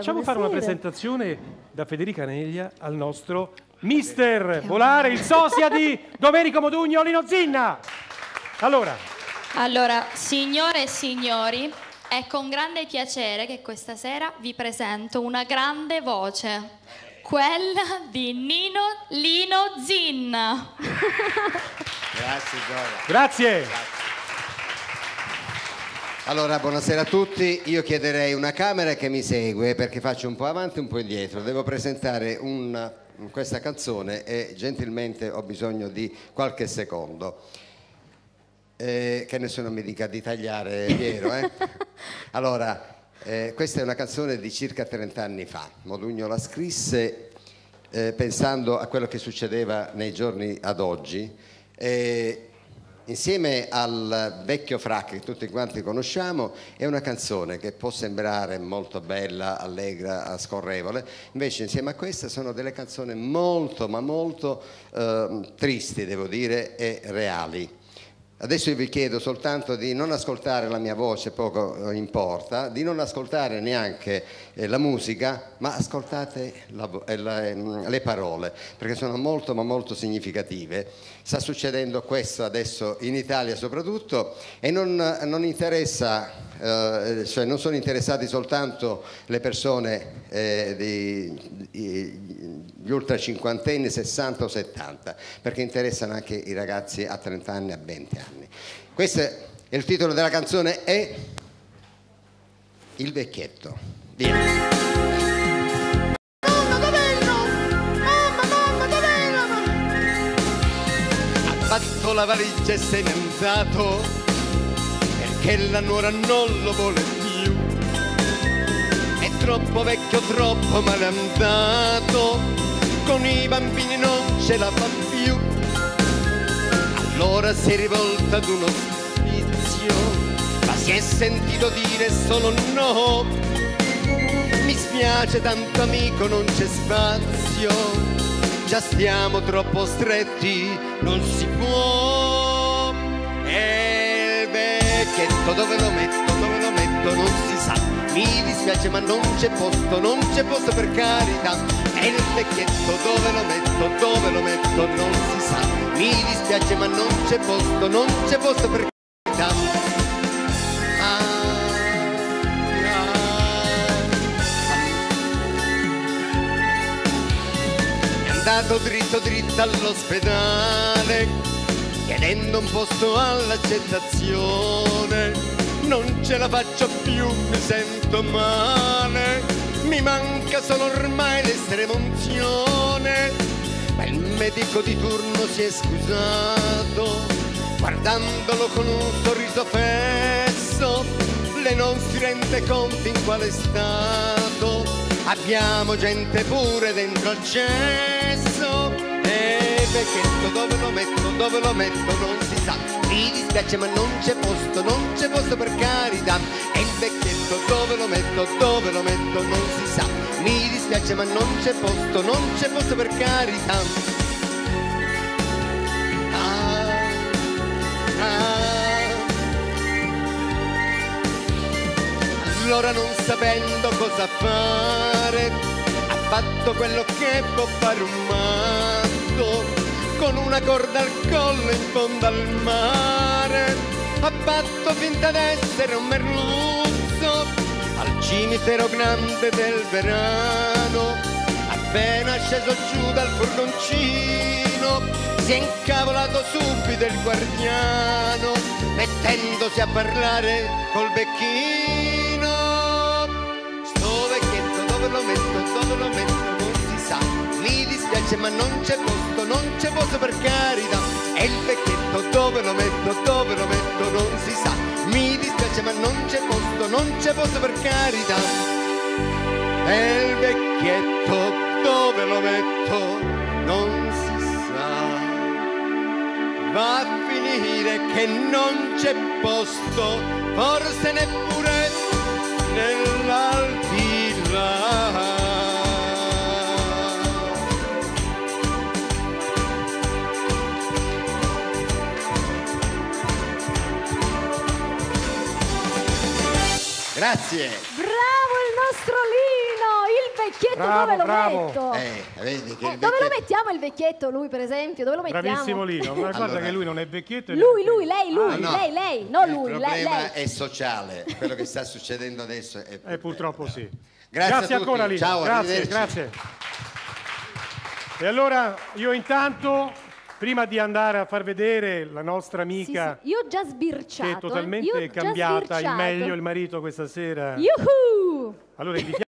Facciamo fare una presentazione da Federica Neglia al nostro mister volare il sosia di Domenico Modugno Lino Zinna. Allora, Allora, signore e signori, è con grande piacere che questa sera vi presento una grande voce, quella di Nino Lino Zinna. Grazie Gioia. grazie. Allora, buonasera a tutti. Io chiederei una camera che mi segue perché faccio un po' avanti e un po' indietro. Devo presentare una- questa canzone e gentilmente ho bisogno di qualche secondo. Eh, che nessuno mi dica di tagliare Piero. eh. Allora, eh, questa è una canzone di circa 30 anni fa. Modugno la scrisse eh, pensando a quello che succedeva nei giorni ad oggi. E insieme al vecchio frac che tutti quanti conosciamo, è una canzone che può sembrare molto bella, allegra, scorrevole, invece insieme a questa sono delle canzoni molto, ma molto eh, tristi, devo dire, e reali. Adesso io vi chiedo soltanto di non ascoltare la mia voce, poco eh, importa, di non ascoltare neanche eh, la musica, ma ascoltate la eh, la- ehm, le parole, perché sono molto ma molto significative. Sta succedendo questo adesso in Italia soprattutto e non, non interessa, eh, cioè non sono interessati soltanto le persone eh, di- di- gli ultra cinquantenni, 60 o 70, perché interessano anche i ragazzi a 30 anni, a 20 anni. Questo è il titolo della canzone è Il vecchietto. Via. Ha fatto la valigia e se n'è andato perché la nuora non lo vuole più. È troppo vecchio, troppo male andato, con i bambini non ce la fa più. Allora si è rivolta ad uno ospizio, ma si è sentito dire solo no. Mi spiace tanto amico, non c'è spazio, già stiamo troppo stretti, non si può. Vecchietto dove lo metto, dove lo metto non si sa. Mi dispiace ma non c'è posto, non c'è posto per carità. E il vecchietto dove lo metto, dove lo metto non si sa. Mi dispiace ma non c'è posto, non c'è posto per carità. Ah, andato dritto dritto all'ospedale chiedendo un posto all'accettazione. Ce la faccio più, mi sento male, mi manca solo ormai l'estrema unzione. Ma il medico di turno si è scusato, guardandolo con un sorriso fesso, le non si rende conto in quale stato. Abbiamo gente pure dentro al cesso vecchietto dove lo metto, dove lo metto non si sa. Mi dispiace ma non c'è posto, non c'è posto per carità. E il vecchietto dove lo metto, dove lo metto non si sa. Mi dispiace ma non c'è posto, non c'è posto per carità. Ah, ah. Allora non sapendo cosa fare, ha fatto quello che può fare un matto, con una corda al collo in fondo al mare, ha fatto finta d'essere un merluzzo, al cimitero grande del verano, appena sceso giù dal furgoncino, si è incavolato subito il guardiano, mettendosi a parlare col becchino. Sto vecchietto dove lo metto, dove lo metto. Dispiace ma non c'è posto, non c'è posto per carità. E il vecchietto dove lo metto, dove lo metto non si sa. Mi dispiace ma non c'è posto, non c'è posto per carità. E il vecchietto dove lo metto non si sa. Va a finire che non c'è posto, forse neppure nell'aldilà. Grazie. Bravo il nostro Lino! vecchietto Bravo, dove lo bravo. metto? Eh, vedi che Eh, il dove lo vecchietto- mettiamo il vecchietto, lui per esempio? Dove lo mettiamo? Bravissimo Lino, ma guarda Allora- che lui non è vecchietto. e Lui, lui, lei, lui, Ah, no. lei, lei, no Il lui, lei, problema lei. è sociale, quello che sta succedendo adesso è Eh, purtroppo sì. Grazie a tutti. ancora Lino. Ciao, grazie, arrivederci. grazie. E allora io intanto, prima di andare a far vedere la nostra Sì, amica sì, Io ho già sbirciato. che è eh. totalmente Io ho già cambiata sbirciato. meglio il marito questa sera, Yuhu! allora invitiamo